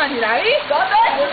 van